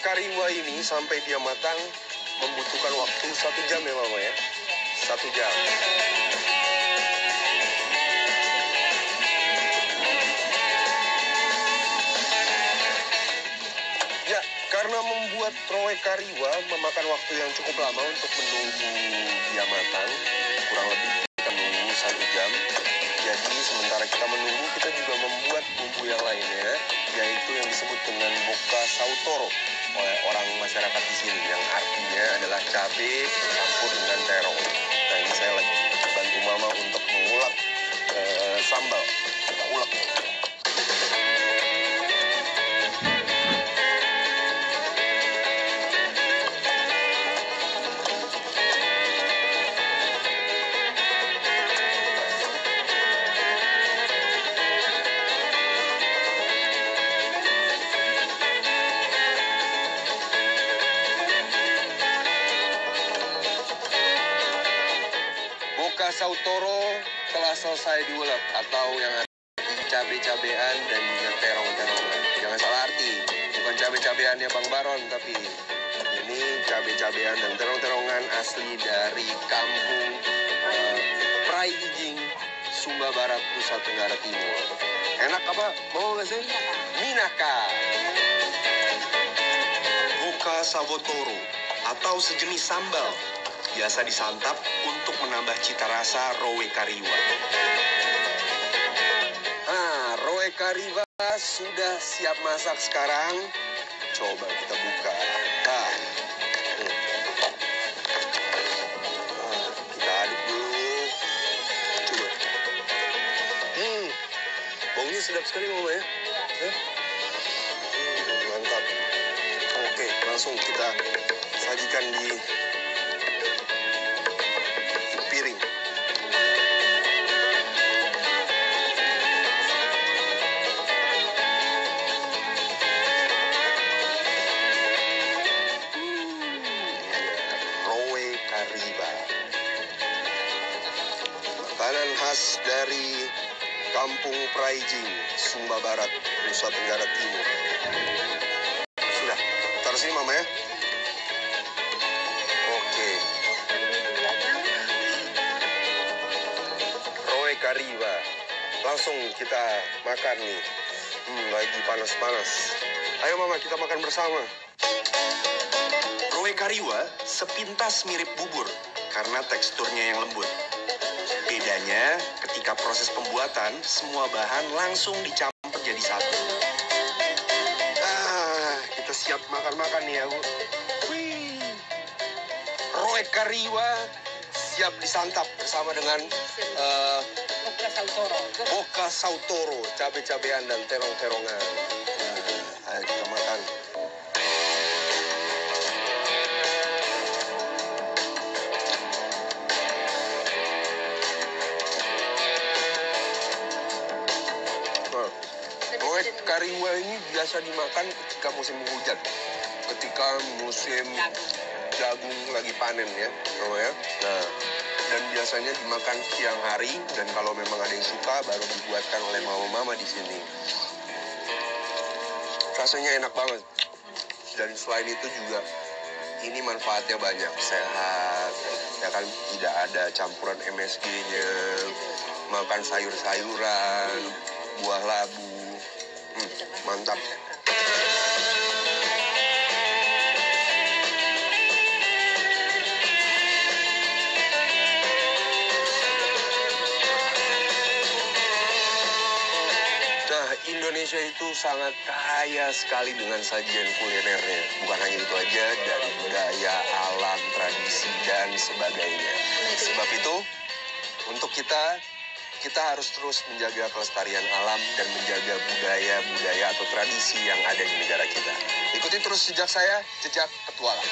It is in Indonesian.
kariwa ini sampai dia matang membutuhkan waktu satu jam ya mama ya. Satu jam. Ya, karena membuat roe kariwa memakan waktu yang cukup lama untuk menunggu dia matang, kurang lebih kita menunggu satu jam. Jadi sementara kita menunggu, kita juga membuat bumbu yang lainnya, yaitu yang disebut dengan sautoro oleh orang masyarakat di sini, yang artinya adalah cabai campur dengan terong. Boka sautoro telah selesai diulek atau yang ada cabai-cabean dan juga terong-terongan. Jangan salah arti, bukan cabai-cabeannya Bang Baron, tapi ini cabai-cabean dan terong-terongan asli dari kampung eh, Prai Ijing, Sumba Barat, Nusa Tenggara Timur. Enak apa? Mau nggak sih? Minaka. Boka savotoro atau sejenis sambal biasa disantap untuk menambah cita rasa roe kariwa. Nah, roe kariwa sudah siap masak sekarang. Coba kita buka. Nah, kita aduk. Coba. Hmm, sedap sekali mama ya. Hah? Hmm, mantap. Oke, langsung kita sajikan di Dari Kampung Praijing, Sumba Barat, Nusa Tenggara Timur. Sudah, taruh sini mama ya. Oke. Roe Kariba. Langsung kita makan nih. Hmm, lagi panas-panas. Ayo mama kita makan bersama. Roe Kariwa sepintas mirip bubur karena teksturnya yang lembut. Bedanya ketika proses pembuatan semua bahan langsung dicampur jadi satu. Ah, kita siap makan-makan nih ya bu. Wih. Roe Kariwa siap disantap bersama dengan eh, Boka Sautoro. Boka sautoro, cabe-cabean dan terong-terongan. Roe kariwa ini biasa dimakan ketika musim hujan. Ketika musim jagung lagi panen ya, oh ya. Nah, dan biasanya dimakan siang hari dan kalau memang ada yang suka baru dibuatkan oleh mama-mama di sini. Rasanya enak banget. Dan selain itu juga ini manfaatnya banyak, sehat, ya kan tidak ada campuran MSG-nya, makan sayur-sayuran, buah labu, Hmm, mantap. Indonesia itu sangat kaya sekali dengan sajian kulinernya. Bukan hanya itu aja, dari budaya, alam, tradisi, dan sebagainya. Sebab itu, untuk kita, kita harus terus menjaga kelestarian alam dan menjaga budaya-budaya atau tradisi yang ada di negara kita. Ikuti terus jejak saya, jejak petualang.